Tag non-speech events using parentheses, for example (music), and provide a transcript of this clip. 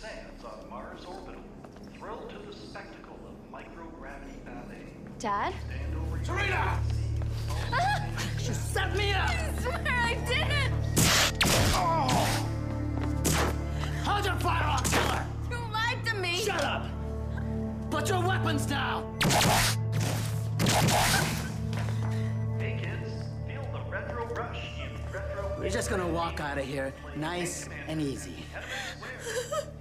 sands on Mars Orbital. Thrilled to the spectacle of microgravity ballet. Dad? Stand over Serena! Ah! See You set me up! I swear I didn't! Oh! Hold your fire, I'll kill her! You lied to me! Shut up! Put your weapons down! Hey kids, feel the retro rush in retro. We're just gonna walk out of here nice and easy. (laughs)